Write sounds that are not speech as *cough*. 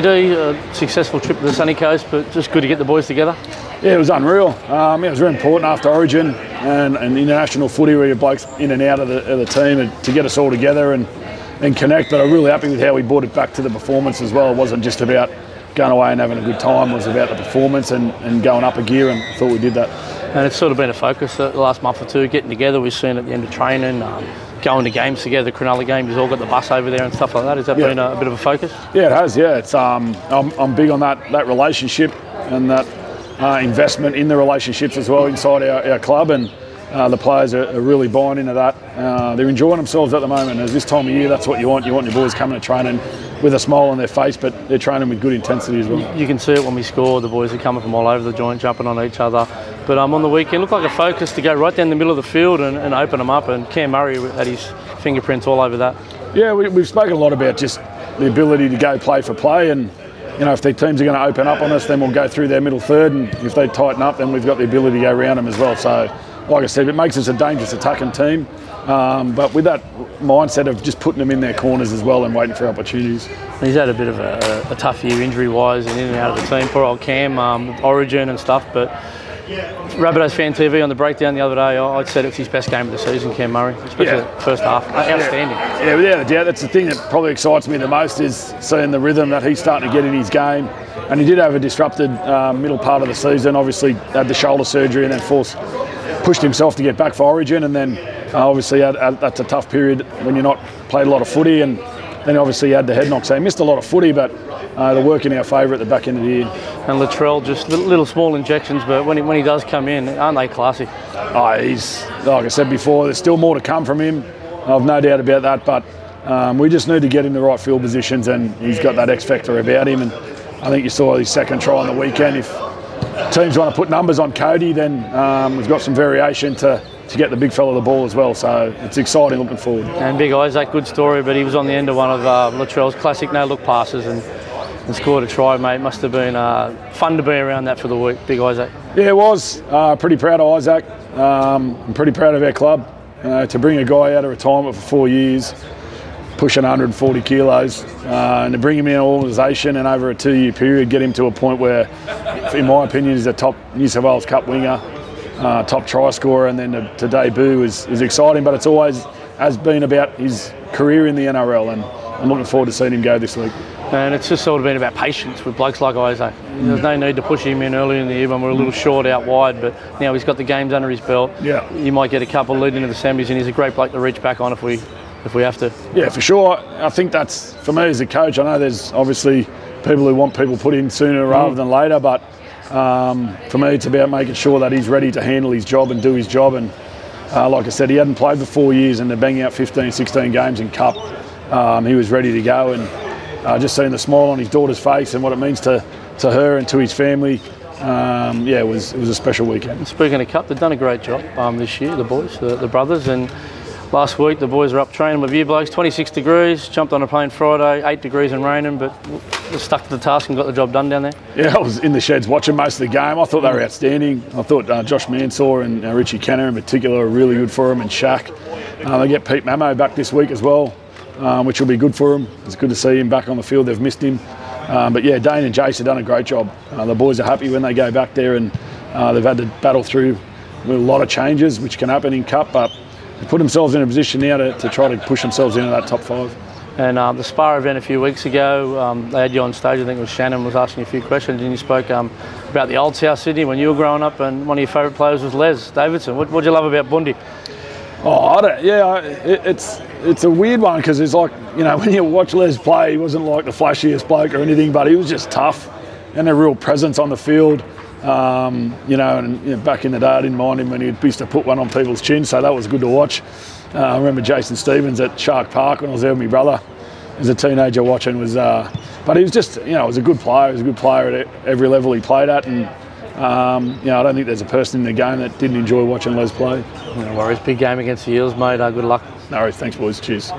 JD, a successful trip to the sunny coast, but just good to get the boys together. Yeah, it was unreal. Um, yeah, it was very important after Origin and, and international footy where you blokes in and out of the, of the team and to get us all together and, and connect. But I'm really happy with how we brought it back to the performance as well. It wasn't just about going away and having a good time. It was about the performance and, and going up a gear, and I thought we did that. And it's sort of been a focus the last month or two, getting together. We've seen at the end of training, um, going to games together, the Cronulla game. You've all got the bus over there and stuff like that. Has that Yeah. been a, a bit of a focus? Yeah, it has. Yeah, it's um, I'm, I'm big on that that relationship and that uh, investment in the relationships as well inside our, our club, and uh, the players are, are really buying into that. Uh, they're enjoying themselves at the moment. As this time of year, that's what you want. You want your boys coming to training with a smile on their face, but they're training with good intensity as well. You can see it when we score. The boys are coming from all over the joint, jumping on each other. But um, on the weekend, looked like a focus to go right down the middle of the field and, and open them up. And Cam Murray had his fingerprints all over that. Yeah, we, we've spoken a lot about just the ability to go play for play, and you know if their teams are going to open up on us, then we'll go through their middle third, and if they tighten up, then we've got the ability to go around them as well. So, like I said, it makes us a dangerous attacking team, um, but with that mindset of just putting them in their corners as well and waiting for opportunities. He's had a bit of a, a tough year injury-wise and in and out of the team. Poor old Cam, um, Origin and stuff. But Rabbitohs Fan TV on the breakdown the other day, I- I'd said it was his best game of the season, Cam Murray, especially Yeah. the first half. Outstanding. Yeah, without a doubt, that's the thing that probably excites me the most is seeing the rhythm that he's starting to get in his game. And he did have a disrupted um, middle part of the season. Obviously, had the shoulder surgery and then forced pushed himself to get back for Origin. And then uh, obviously had, had, that's a tough period when you're not played a lot of footy. And then obviously he had the head knock. So he missed a lot of footy, but uh, the work in our favour at the back end of the year. And Latrell, just little, little small injections, but when he, when he does come in, aren't they classy? Oh, he's like I said before. There's still more to come from him. I've no doubt about that. But um, we just need to get in the right field positions, and he's got that X factor about him. And I think you saw his second try on the weekend. If teams want to put numbers on Cody, then um, we've got some variation to, to get the big fella the ball as well. So it's exciting looking forward. And Big Isaac, good story, but he was on the end of one of uh, Latrell's classic no-look passes and, and scored a try, mate. Must have been uh, fun to be around that for the week, Big Isaac. Yeah, it was. Uh, pretty proud of Isaac. Um, I'm pretty proud of our club. Uh, to bring a guy out of retirement for four years, pushing 140 kilos, uh, and to bring him in an organisation and over a two-year period, get him to a point where, in my opinion, he's a top New South Wales Cup winger, uh, top try scorer, and then to, to debut is, is exciting. But it's always has been about his career in the NRL, and I'm looking forward to seeing him go this week. And it's just sort of been about patience with blokes like Isaac. There's no need to push him in early in the year when we're a little short out wide, but now he's got the games under his belt. Yeah. You might get a couple leading into the semis, and he's a great bloke to reach back on if we if we have to. Yeah, for sure. I think that's for me as a coach. I know there's obviously people who want people put in sooner rather than later, but um, for me, it's about making sure that he's ready to handle his job and do his job. And uh, like I said, he hadn't played for four years, and they're banging out 15, 16 games in Cup, um, he was ready to go. And uh, just seeing the smile on his daughter's face and what it means to, to her and to his family, um, yeah, it was it was a special weekend. Speaking of Cup, they've done a great job um, this year, the boys, the, the brothers, and last week the boys were up training with you blokes, 26 degrees, jumped on a plane Friday, 8 degrees and raining, but stuck to the task and got the job done down there. Yeah, I was in the sheds watching most of the game. I thought they were outstanding. I thought uh, Josh Mansour and uh, Richie Kennar in particular are really good for them, and Shaq. Uh, they get Pete Mamo back this week as well, um, which will be good for them. It's good to see him back on the field. They've missed him. Um, but yeah, Dane and Jace have done a great job. Uh, the boys are happy when they go back there, and they've had to battle through with a lot of changes, which can happen in Cup, but they put themselves in a position now to, to try to push themselves into that top five. And um, the Spar event a few weeks ago, um, they had you on stage. I think it was Shannon was asking you a few questions, and you spoke um, about the old South Sydney when you were growing up, and one of your favourite players was Les Davidson. What would you love about Bundy? Oh, I don't, yeah, I- it, it's it's a weird one because it's like you know *laughs* when you watch Les play, he wasn't like the flashiest bloke or anything, but he was just tough and a real presence on the field. Um, you know, and you know, back in the day, I didn't mind him when he used to put one on people's chin, so that was good to watch. Uh, I remember Jason Stevens at Shark Park when I was there with my brother as a teenager watching. Was, uh, but he was just, you know, he was a good player. He was a good player at every level he played at, and um, you know, I don't think there's a person in the game that didn't enjoy watching Les play. No worries. Big game against the Eels, mate. Uh, good luck. No worries, thanks boys. Cheers.